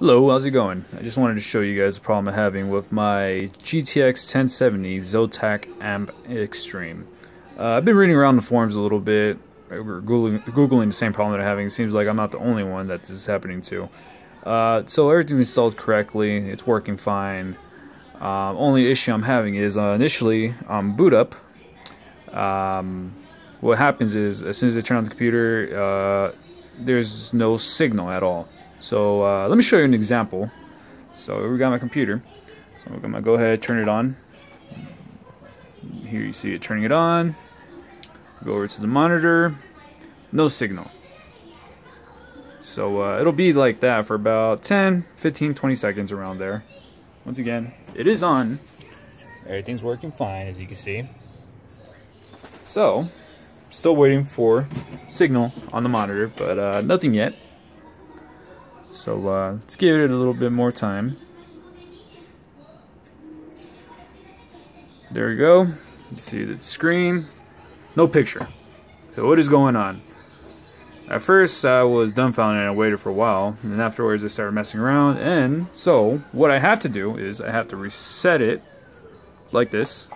Hello, how's it going? I just wanted to show you guys the problem I'm having with my GTX 1070 Zotac Amp Extreme. Uh, I've been reading around the forums a little bit, Googling, Googling the same problem that I'm having. It seems like I'm not the only one that this is happening to. Uh, so everything's installed correctly, it's working fine. Um, only issue I'm having is uh, initially on boot up, um, what happens is as soon as I turn on the computer, uh, there's no signal at all. So uh, let me show you an example. So we got my computer. So I'm gonna go ahead, turn it on. Here you see it turning it on. Go over to the monitor. No signal. So uh, it'll be like that for about 10, 15, 20 seconds around there. Once again, it is on. Everything's working fine as you can see. So, still waiting for signal on the monitor, but uh, nothing yet. So uh, let's give it a little bit more time. There we go. You see the screen. No picture. So what is going on? At first I was dumbfounded and I waited for a while. And then afterwards I started messing around. And so what I have to do is I have to reset it like this.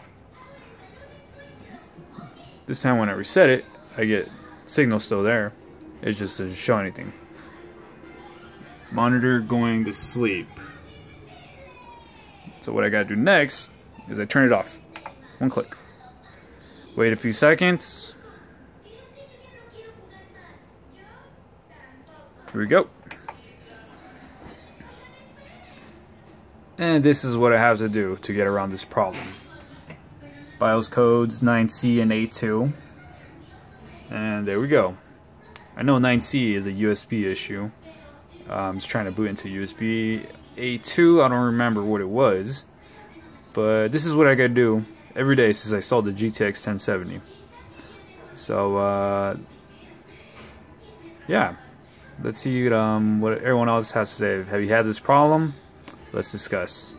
This time when I reset it, I get signal still there. It just doesn't show anything. Monitor going to sleep. So what I gotta do next is I turn it off. One click. Wait a few seconds. Here we go. And this is what I have to do to get around this problem. BIOS codes 9C and A2. And there we go. I know 9C is a USB issue. Um, just trying to boot into USB A2. I don't remember what it was. But this is what I gotta do every day since I saw the GTX 1070. So, uh, yeah. Let's see um, what everyone else has to say. Have you had this problem? Let's discuss.